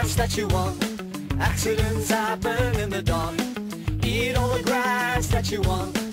grass that you want. Accidents happen in the dark. Eat all the grass that you want.